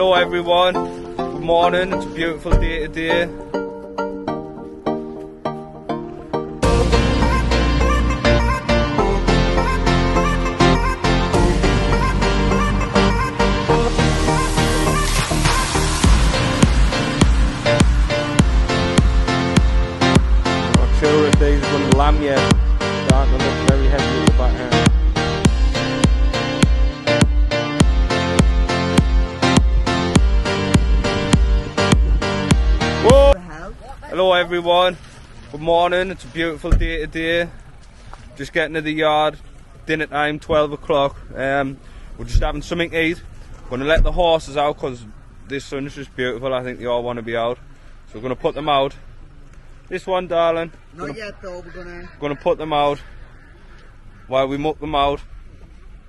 Hello everyone, good morning, it's a beautiful day today. Hello everyone, good morning, it's a beautiful day today. Just getting to the yard, dinner time, 12 o'clock. Um, we're just having something to eat. Gonna let the horses out because this sun is just beautiful. I think they all want to be out. So we're gonna put them out. This one, darling, Not yet though, we're gonna. gonna put them out while we muck them out.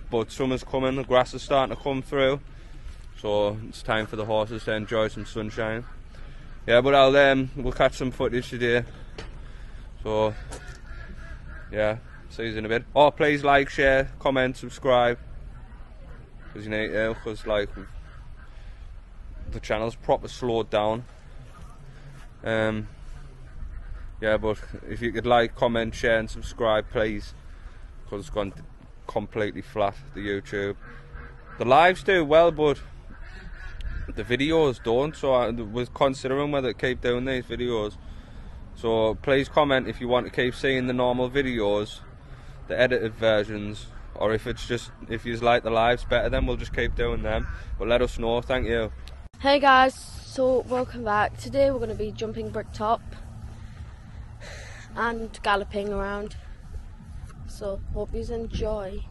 But summer's coming, the grass is starting to come through. So it's time for the horses to enjoy some sunshine. Yeah, but I'll um we'll catch some footage today. So yeah, see you in a bit. Oh, please like, share, comment, subscribe. Because you know, to, because like the channel's proper slowed down. Um, yeah, but if you could like, comment, share, and subscribe, please, because it's gone completely flat. The YouTube, the lives do well, but the videos don't. So I was considering whether to keep doing these videos. So please comment if you want to keep seeing the normal videos, the edited versions, or if it's just if you like the lives better, then we'll just keep doing them. But let us know. Thank you. Hey guys, so welcome back. Today we're going to be jumping brick top and galloping around. So hope you enjoy.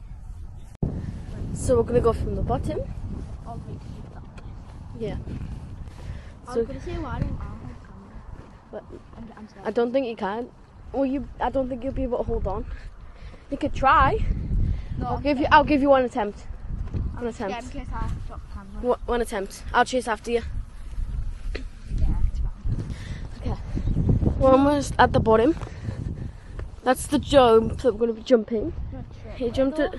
So we're going to go from the bottom. all the way to the top. Yeah. I So was gonna say why don't I hold camera? But I'm, I'm sorry. I don't think you can. Well, you. I don't think you'll be able to hold on. You could try. no, I'll I'm give you. I'll give you one attempt. I'm one attempt. in case I drop the camera. One, one attempt. I'll chase after you. Yeah, it's fine. We're almost at the bottom. That's the jump that we're going to be jumping. He jumped it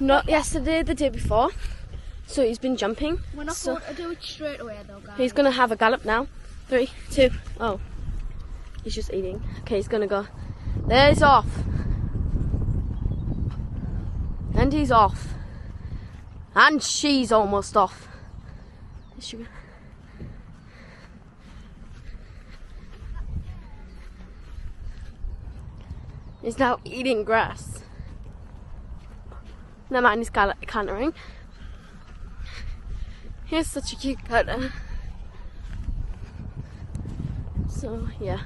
not yesterday, the day before. So he's been jumping. We're not So going to do it straight away though, guys. he's gonna have a gallop now. Three, two, oh. He's just eating. Okay, he's gonna go. There he's off. And he's off. And she's almost off. Is she- He's now eating grass. Never mind, he's cantering. He's such a cute cutter. So, yeah.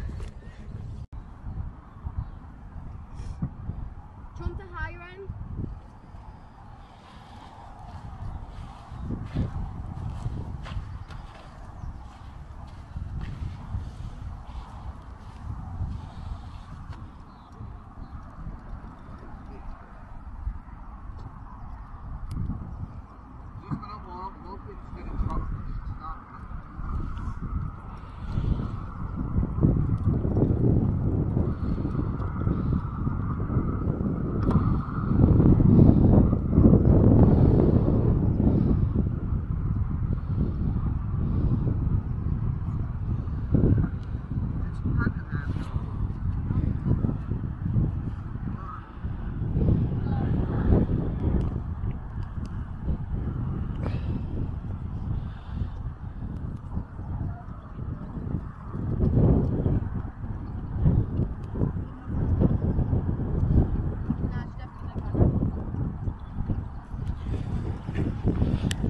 Jump to higher end. Nah,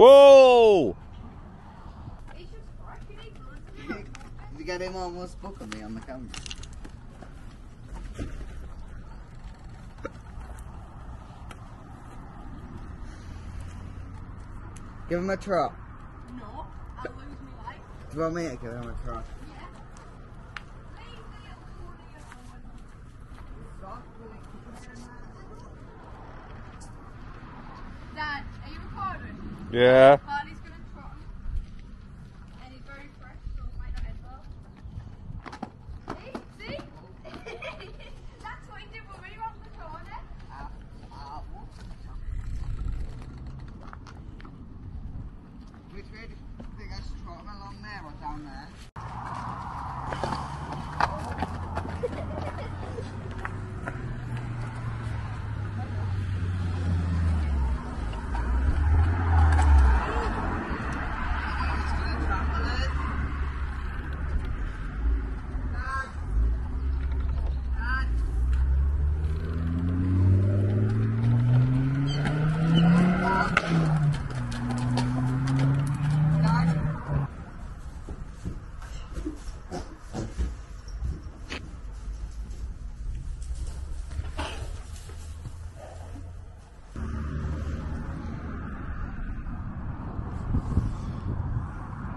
Whoa! You got him almost booking me on the camera. Give him a trot. No, I'll lose my life. Do you want me to give him a trot? Yeah. Uh, Harley's gonna trot him. And he's very fresh, so it might not end well. See? See? That's what he did when we were on the corner. Which way do you think I should trot him along there or down there?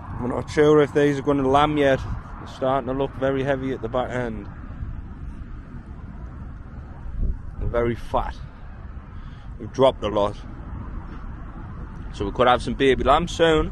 I'm not sure if these are going to lamb yet. They're starting to look very heavy at the back end. Very fat. We've dropped a lot. So we could have some baby lambs soon.